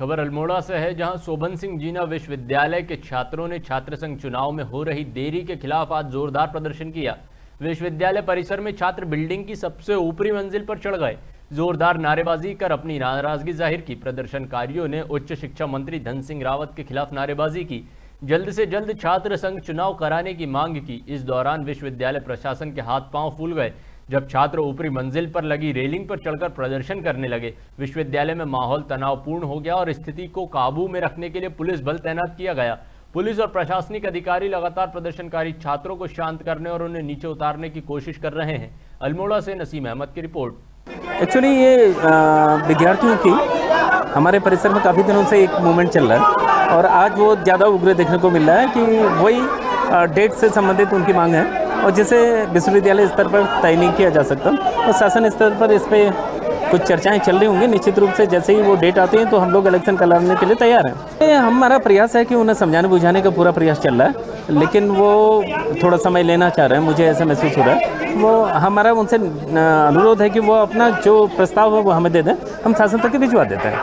खबर अल्मोड़ा से है, जहाँ शोभन सिंह जीना विश्वविद्यालय के छात्रों ने छात्र संघ चुनाव में हो रही देरी के खिलाफ आज जोरदार प्रदर्शन किया। विश्वविद्यालय परिसर में छात्र बिल्डिंग की सबसे ऊपरी मंजिल पर चढ़ गए। जोरदार नारेबाजी कर अपनी नाराज़गी ज़ाहिर की। प्रदर्शनकारियों ने उच्च शिक्षा मंत्री धन सिंह रावत के खिलाफ नारेबाजी की। जल्द से जल्द छात्र संघ चुनाव कराने की मांग की। इस दौरान विश्वविद्यालय प्रशासन के हाथ पाँव फूल गए। जब छात्र ऊपरी मंजिल पर लगी रेलिंग पर चढ़कर प्रदर्शन करने लगे। विश्वविद्यालय में माहौल तनावपूर्ण हो गया और स्थिति को काबू में रखने के लिए पुलिस बल तैनात किया गया। पुलिस और प्रशासनिक अधिकारी लगातार प्रदर्शनकारी छात्रों को शांत करने और उन्हें नीचे उतारने की कोशिश कर रहे हैं। अल्मोड़ा से नसीम अहमद की रिपोर्ट। एक्चुअली ये विद्यार्थियों की हमारे परिसर में काफ़ी दिनों से एक मूवमेंट चल रहा है और आज वो ज़्यादा उग्र देखने को मिल रहा है कि वही डेट से संबंधित उनकी मांग है। और जिसे विश्वविद्यालय स्तर पर तय नहीं किया जा सकता, और शासन स्तर पर इस पर कुछ चर्चाएँ चल रही होंगी। निश्चित रूप से जैसे ही वो डेट आती हैं तो हम लोग इलेक्शन कराने के लिए तैयार हैं। हमारा प्रयास है कि उन्हें समझाने बुझाने का पूरा प्रयास चल रहा है, लेकिन वो थोड़ा समय लेना चाह रहे हैं, मुझे ऐसा महसूस हो रहा है। वो हमारा उनसे अनुरोध है कि वो अपना जो प्रस्ताव है, वो हमें दे दें। हम शासन तक भिजवा देते हैं।